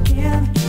again.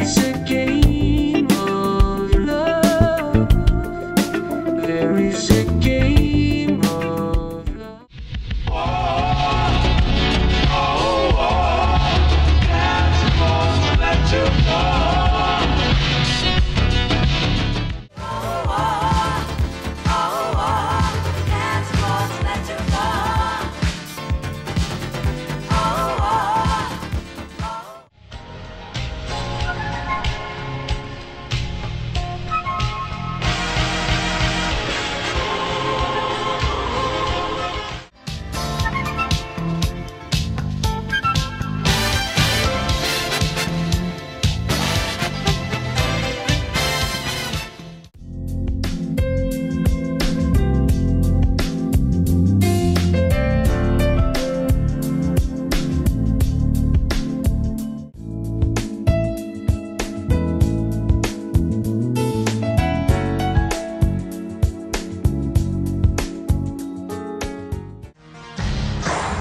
pieces.